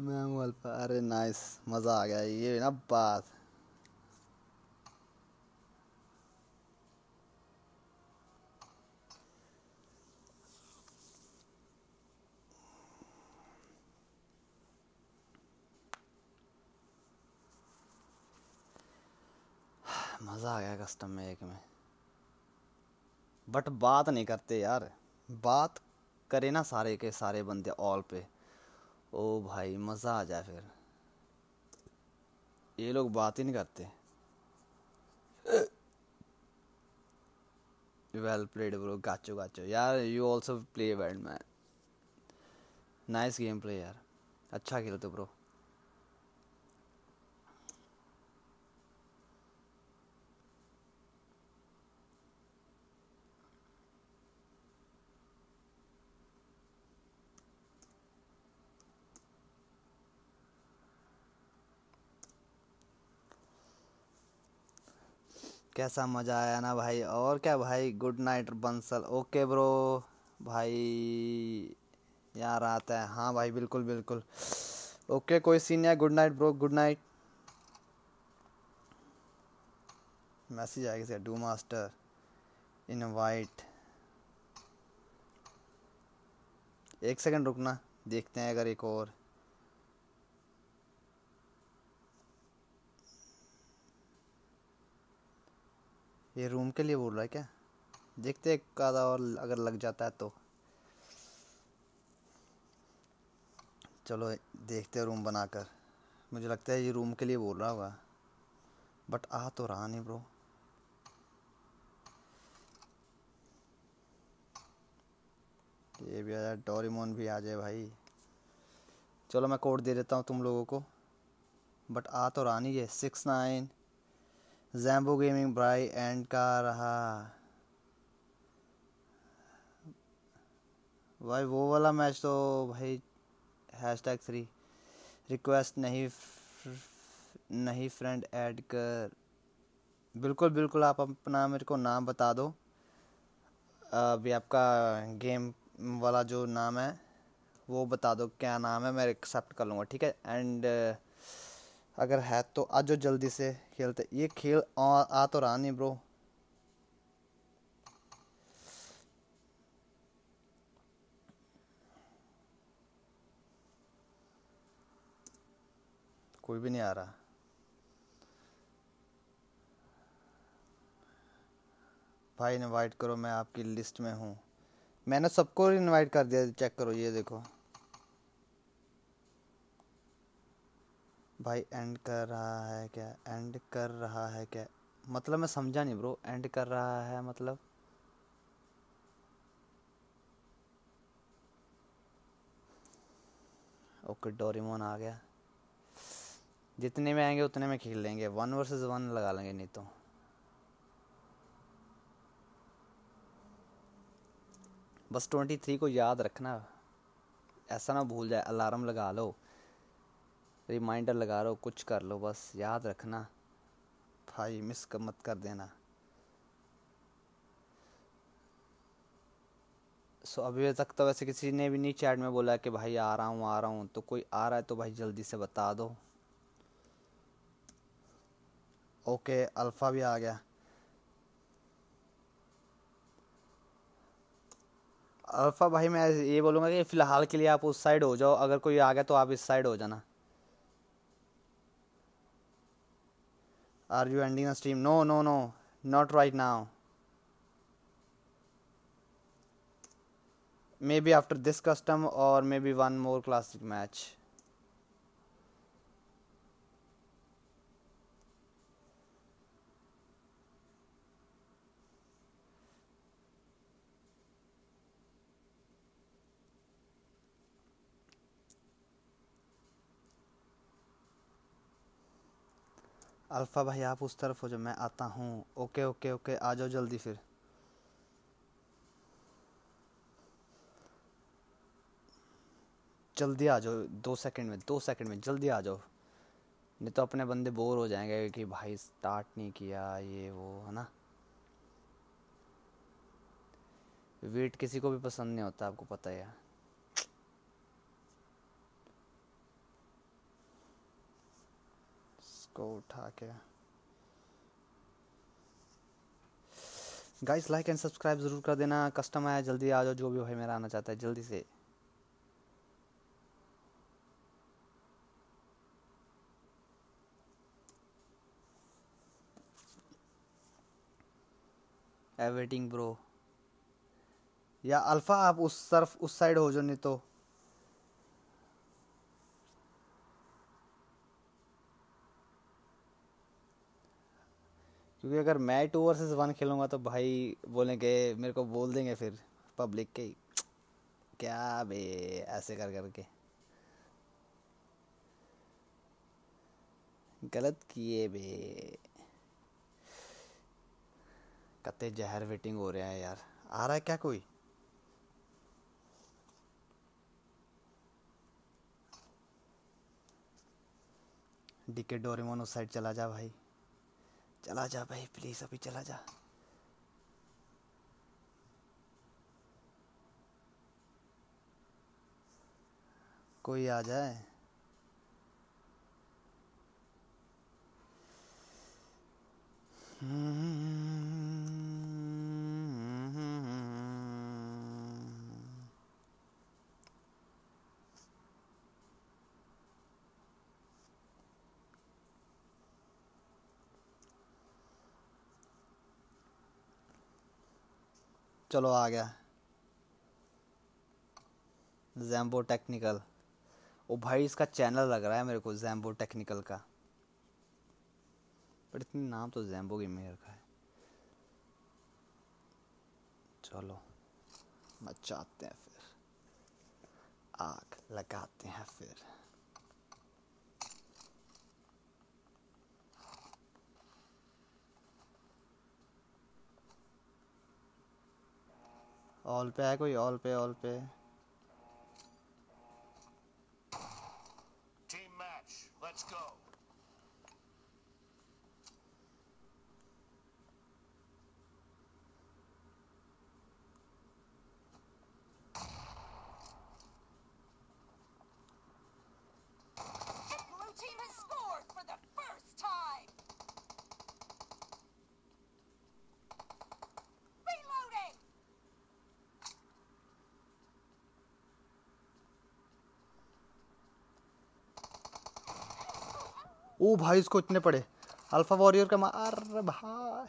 मैं हूँ अल्फ़ा अरे नाइस मज़ा आ गया। ये ना बात मज़ा आ गया कस्टम में एक में। बट बात नहीं करते यार। बात करे ना सारे के सारे बंदे ऑल पे। ओ भाई, मज़ा आ जाए फिर। ये लोग बात ही नहीं करते। वेल प्लेड ब्रो गाचो गाचो यार you also play well man nice game play यार। अच्छा खेलते ब्रो कैसा मज़ा आया ना भाई? और क्या भाई? Good night Bansal. Okay bro भाई, यार आता है। हाँ भाई, बिल्कुल बिल्कुल। ओके कोई सीन है। Good night bro good night message आएगा से डू मास्टर इनवाइट एक सेकंड रुकना। देखते हैं अगर एक और। ये रूम के लिए बोल रहा है क्या? देखते हैं कादा और अगर लग जाता है तो। चलो, देखते हैं रूम बनाकर। मुझे लगता है ये रूम के लिए बोल रहा होगा। बट आ तो रहा नहीं, ब्रो। तो ये भी आ जाए, डोरीमोन भी आ जाए भाई। चलो, मैं कोड दे देता हूँ तुम लोगों को। बट आ तो रहा नहीं है सिक्स नाइन जैम्बो गेमिंग ब्राई एंड का रहा भाई, वो वाला मैच तो भाई हैश टैग थ्री रिक्वेस्ट नहीं नहीं फ्रेंड ऐड कर. बिल्कुल बिल्कुल, आप अपना मेरे को नाम बता दो। अभी आपका गेम वाला जो नाम है, वो बता दो, क्या नाम है, मैं एक्सेप्ट कर लूँगा, ठीक है? एंड अगर है तो आ जाओ जल्दी से खेलते ये खेल आ, आ तो रहा नहीं ब्रो। कोई भी नहीं आ रहा। भाई इनवाइट करो मैं आपकी लिस्ट में हूँ। मैंने सबको इनवाइट कर दिया चेक करो ये देखो। भाई एंड कर रहा है क्या? एंड कर रहा है क्या? मतलब मैं समझा नहीं ब्रो। एंड कर रहा है मतलब? ओके, डोरीमोन आ गया। जितने में आएँगे, उतने में खेल लेंगे। वन वर्सेस वन लगा लेंगे, नहीं तो। बस ट्वेंटी थ्री को याद रखना। ऐसा ना भूल जाए। अलार्म लगा लो। रिमाइंडर लगा लो कुछ कर लो, बस याद रखना। भाई मिस कर मत कर देना। सो अभी तक तो वैसे किसी ने भी नहीं चैट में बोला कि भाई, आ रहा हूँ, आ रहा हूँ। तो कोई आ रहा है तो भाई, जल्दी से बता दो। ओके अल्फ़ा भी आ गया। अल्फ़ा भाई, मैं ये बोलूँगा कि फ़िलहाल के लिए आप उस साइड हो जाओ। अगर कोई आ गया तो आप इस साइड हो जाना। Are you ending the stream? No, no, no, not right now. Maybe after this custom or maybe one more classic match. Alpha भाई, आप उस तरफ़ हो जाओ, मैं आता हूँ। ओके ओके ओके, आ जाओ जल्दी फिर। जल्दी आ जाओ, दो सेकंड में, दो सेकंड में, जल्दी आ जाओ। नहीं तो अपने बंदे बोर हो जाएँगे कि भाई स्टार्ट नहीं किया, ये, वो, है ना? वेट किसी को भी पसंद नहीं होता, आपको पता है। इसको उठा के। गाइस लाइक एंड सब्सक्राइब ज़रूर कर देना। कस्टम आया, जल्दी आ जाओ, जो भी भाई, मेरा आना चाहता है, जल्दी से। वेटिंग ब्रो या अल्फ़ा, आप उस तरफ़, उस साइड हो जो नहीं तो। क्योंकि अगर मैं टू वर्सेस वन खेलूँगा तो भाई बोलेंगे, मेरे को बोल देंगे फिर पब्लिक के ही, क्या बे, ऐसे कर करके। गलत किए बे। कते जहर वेटिंग हो रहा है यार। आ रहा है क्या कोई? डीके डोरेमोन उस साइड चला जा भाई। चला जा भाई प्लीज़ अभी चला जा। कोई आ जाए? चलो आ गया। जैम्बो टेक्निकल ओ भाई, इसका चैनल लग रहा है मेरे को जैम्बो टेक्निकल का। पर इतनी नाम तो जैम्बो गेमिंग रखा है। चलो, मचाते हैं फिर। आग लगाते हैं फिर। ऑल पे है कोई ऑल पे ऑल पे ओ भाई इसको इतने पड़े अल्फ़ा वॉरियर का मार भाई।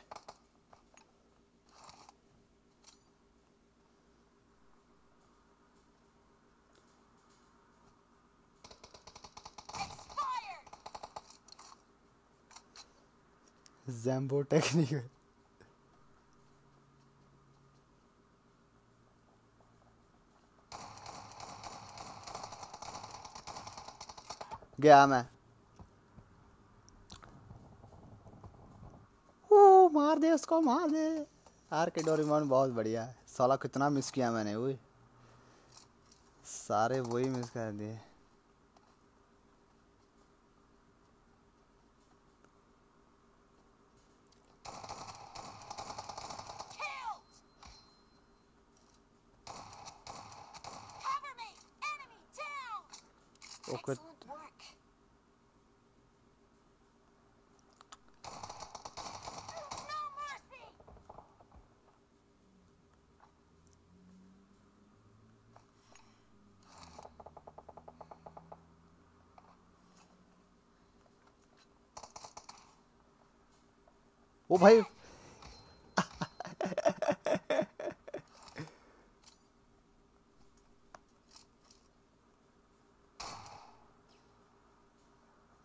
जैम्बो टेक्निक गया मैं ओ मार दे उसको मार दे। आर के डोरीमोन बहुत बढ़िया है। साला कितना मिस किया मैंने वही सारे वही मिस कर दिए। ओ भाई।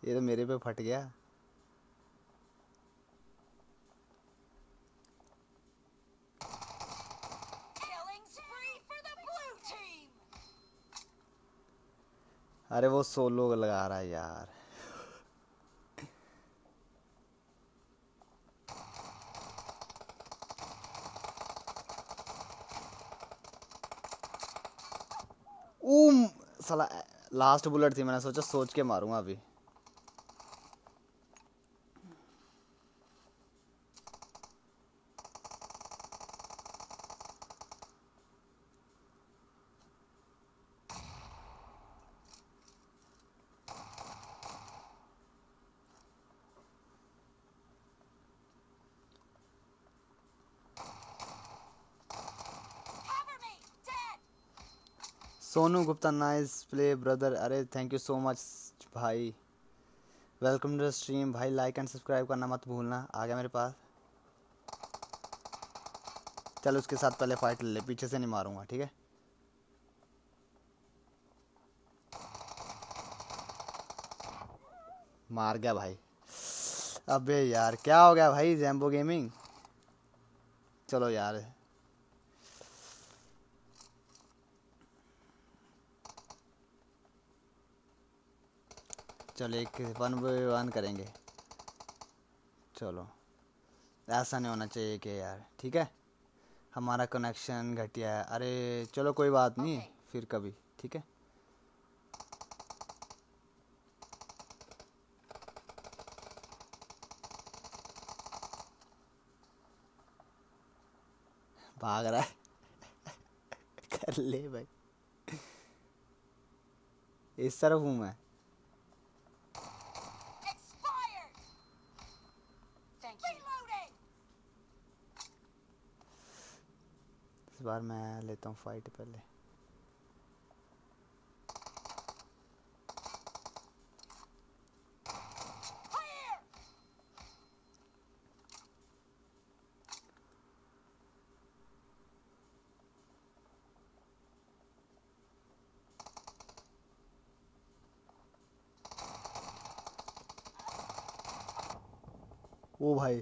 ये तो मेरे पे फट गया। अरे वो सोलो लगा रहा है यार। उम साला लास्ट बुलेट थी मैंने सोचा सोच के मारूँगा अभी। Sonu Gupta, nice play, brother. अरे थैंक यू सो मच भाई। वेलकम टू स्ट्रीम भाई लाइक एंड सब्सक्राइब करना मत भूलना। आ गया मेरे पास। चल, उसके साथ पहले फाइट ले पीछे से नहीं मारूँगा, ठीक है? मार गया भाई। अबे यार, क्या हो गया भाई जैम्बो गेमिंग चलो यार चलो एक वन बाय वन करेंगे। चलो ऐसा नहीं होना चाहिए कि यार ठीक है? हमारा कनेक्शन घटिया है। अरे चलो कोई बात नहीं फिर कभी ठीक है? भाग रहा है। कर ले भाई। इस तरफ़ हूँ मैं। इस बार मैं लेता हूँ फाइट पहले। ओ भाई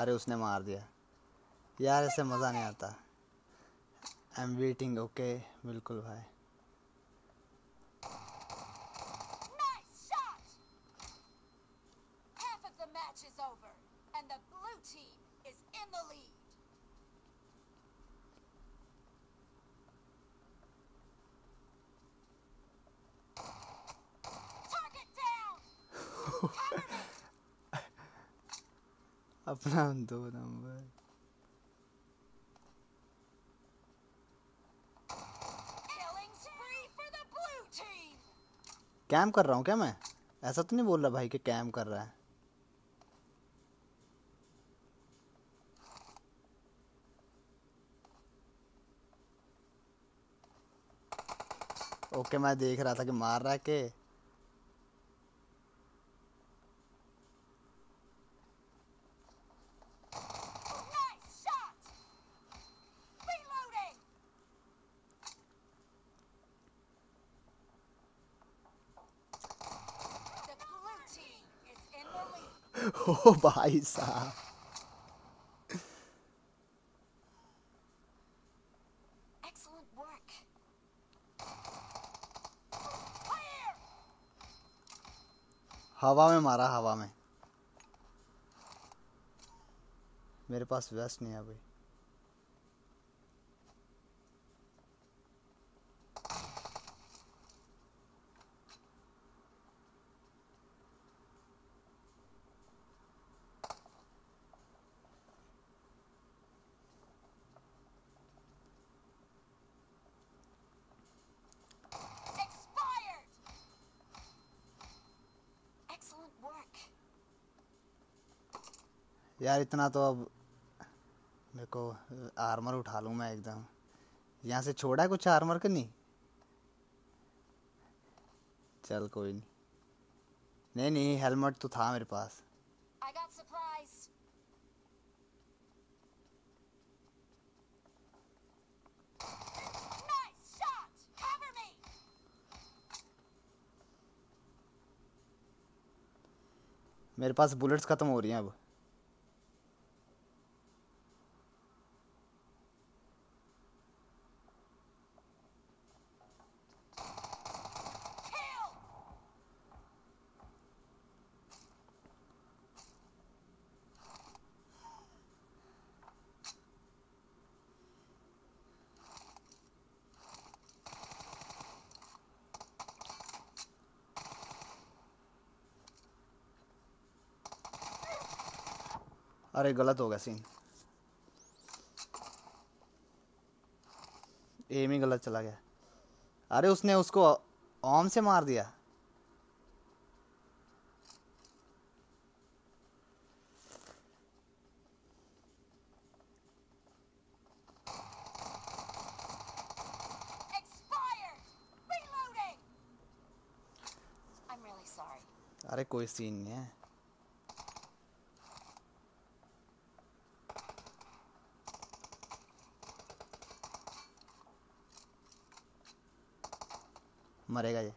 अरे उसने मार दिया। यार ऐसे मज़ा नहीं आता। आई एम वेटिंग ओके बिल्कुल भाई। कर रहा हूँ क्या मैं? ऐसा तो नहीं बोल रहा भाई कि कैम कर रहा है। ओके, मैं देख रहा था कि मार रहा है के। ओ भाई साहब! हवा में मारा हवा में। मेरे पास वेस्ट नहीं है भाई यार इतना तो अब मेरे को आर्मर उठा लूँ मैं एकदम। यहाँ से छोड़ा है कुछ आर्मर का नहीं? चल कोई नहीं। नहीं नहीं हेलमेट तो था मेरे पास! मेरे पास बुलेट्स ख़त्म हो रही हैं अब। अरे गलत हो गया सीन एम ही गलत चला गया. अरे उसने उसको ऑम से मार दिया. अरे कोई सीन नहीं है. मरेगा ये।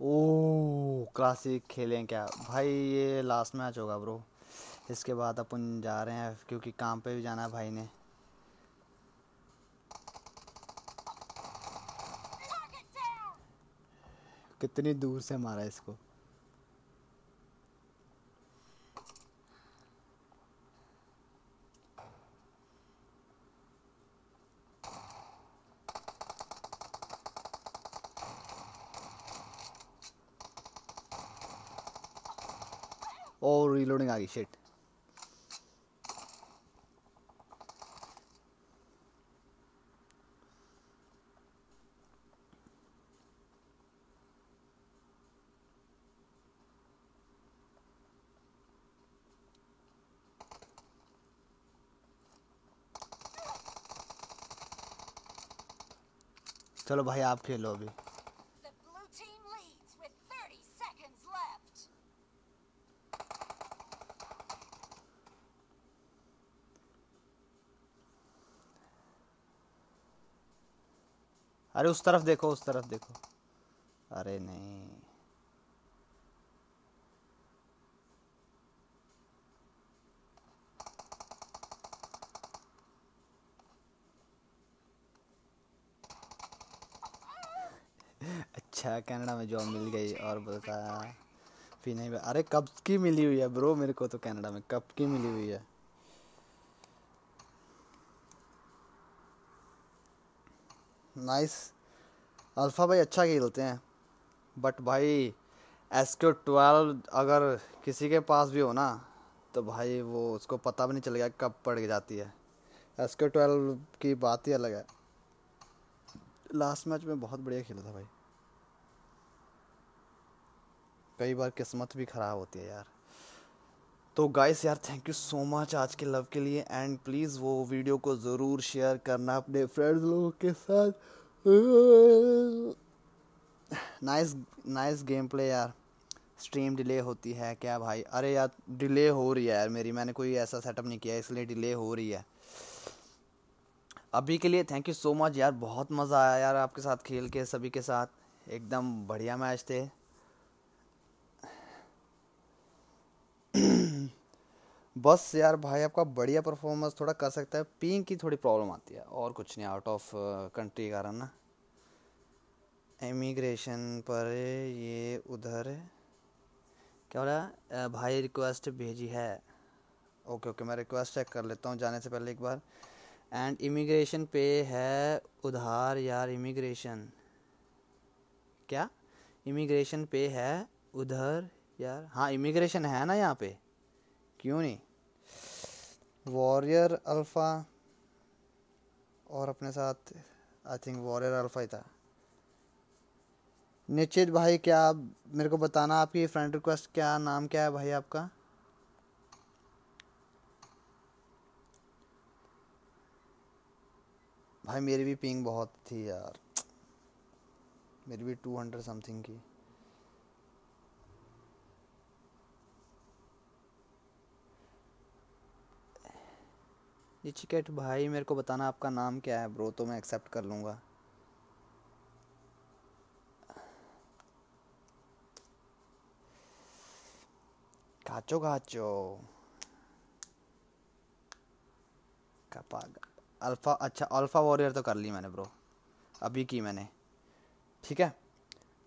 ओ क्लासिक खेलें क्या? भाई, ये लास्ट मैच होगा ब्रो इसके बाद अपन जा रहे हैं, क्योंकि काम पे भी जाना है भाई ने। कितनी दूर से मारा इसको। चलो भाई आप खेलो अभी। अरे उस तरफ़ देखो उस तरफ़ देखो। अरे नहीं। अच्छा कनाडा में जॉब मिल गई और बता फिर नहीं अरे, कब की मिली हुई है ब्रो मेरे को तो कनाडा में? कब की मिली हुई है? नाइस अल्फ़ा भाई अच्छा खेलते हैं। बट भाई एस के ट्वेल्व अगर किसी के पास भी हो ना तो भाई वो उसको पता भी नहीं चलेगा कब पड़ जाती है। एस के ट्वेल्व की बात ही अलग है। लास्ट मैच में बहुत बढ़िया खेला था भाई। कई बार किस्मत भी ख़राब होती है यार। तो गाइस यार थैंक यू सो मच आज के लव के लिए एंड प्लीज़ वो वीडियो को ज़रूर शेयर करना अपने फ्रेंड्स लोगों के साथ। नाइस नाइस गेम प्ले यार। स्ट्रीम डिले होती है क्या भाई? अरे यार डिले हो रही है यार मेरी। मैंने कोई ऐसा सेटअप नहीं किया, इसलिए डिले हो रही है। अभी के लिए थैंक यू सो मच यार। बहुत मज़ा आया यार आपके साथ, खेल के, सभी के साथ। एकदम बढ़िया मैच थे। बस यार भाई आपका बढ़िया परफॉर्मेंस थोड़ा कर सकता है पिंग की थोड़ी प्रॉब्लम आती है। और कुछ नहीं आउट ऑफ़ कंट्री कारण ना इमिग्रेशन पर ये उधर क्या बोला भाई रिक्वेस्ट भेजी है। ओके ओके मैं रिक्वेस्ट चेक कर लेता हूँ, जाने से पहले एक बार। एंड इमिग्रेशन पे है उधार यार इमिग्रेशन क्या? इमिग्रेशन पे है उधर यार। हाँ इमिग्रेशन है ना यहाँ पे? क्यों नहीं? वॉरियर अल्फ़ा और अपने साथ आई थिंक वॉरियर अल्फ़ा ही था। निश्चित भाई, क्या आप मेरे को बताना आपकी फ्रेंड रिक्वेस्ट क्या नाम क्या है भाई आपका? भाई, मेरी भी पिंग बहुत थी यार। मेरी भी टू हंड्रेड समथिंग की। चिकेट भाई, मेरे को बताना आपका नाम क्या है ब्रो तो मैं एक्सेप्ट कर लूँगा। काचो काचो कपाग अल्फ़ा अच्छा अल्फ़ा वॉरियर तो कर ली मैंने ब्रो, अभी की मैंने। ठीक है?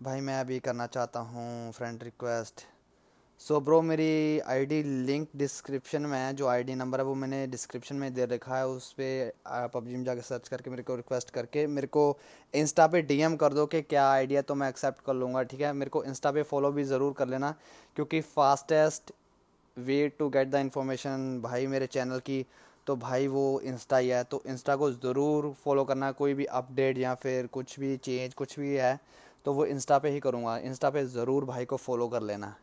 भाई, मैं अभी करना चाहता हूँ friend request so so, bro मेरी आईडी लिंक डिस्क्रिप्शन में है जो आईडी नंबर है वो मैंने डिस्क्रिप्शन में दे रखा है। उस पर पबजी में जाकर सर्च करके मेरे को रिक्वेस्ट करके मेरे को इंस्टा पे डीएम कर दो कि क्या आईडी है तो मैं एक्सेप्ट कर लूँगा ठीक है? मेरे को इंस्टा पे फॉलो भी ज़रूर कर लेना क्योंकि fastest way to get the information भाई मेरे चैनल की तो भाई वो इंस्टा ही है। तो इंस्टा को ज़रूर फॉलो करना कोई भी अपडेट या फिर कुछ भी चेंज कुछ भी है तो वो इंस्टा पे ही करूँगा। इंस्टा पे ज़रूर भाई को फॉलो कर लेना।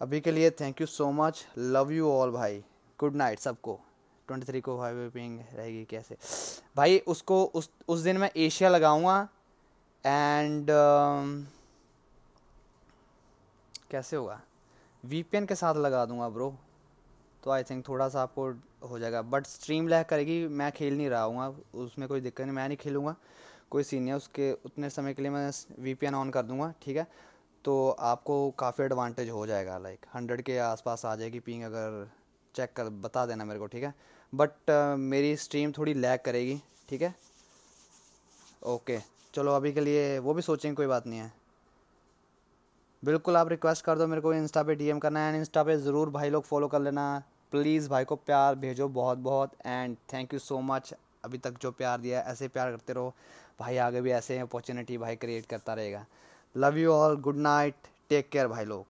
अभी के लिए thank you so much love you all भाई. गुड नाइट सबको. ट्वेंटी थ्री को भाई पिंग रहेगी कैसे? भाई उसको उस उस दिन मैं एशिया लगाऊँगा. एंड uh, कैसे होगा? वीपीएन के साथ लगा दूँगा ब्रो तो आई थिंक थोड़ा सा आपको हो जाएगा. बट स्ट्रीम लैग करेगी. मैं खेल नहीं रहा हूँ उसमें कोई दिक्कत नहीं. मैं नहीं खेलूँगा. कोई सीन नहीं है उसके उतने समय के लिए मैं वीपीएन ऑन कर दूँगा. ठीक है? तो आपको काफ़ी एडवांटेज हो जाएगा लाइक हंड्रेड के आसपास आ जाएगी पिंग अगर चेक कर बता देना मेरे को ठीक है? बट uh, मेरी स्ट्रीम थोड़ी लैग करेगी ठीक है? ओके चलो अभी के लिए वो भी सोचेंगे कोई बात नहीं है। बिल्कुल आप रिक्वेस्ट कर दो मेरे को इंस्टा पे डीएम करना है एंड इंस्टा पे ज़रूर भाई लोग फॉलो कर लेना। प्लीज़ भाई को प्यार भेजो बहुत बहुत and thank you so much अभी तक जो प्यार दिया ऐसे प्यार करते रहो। भाई आगे भी ऐसे अपॉर्चुनिटी भाई क्रिएट करता रहेगा। Love you all good night take care भाई लोग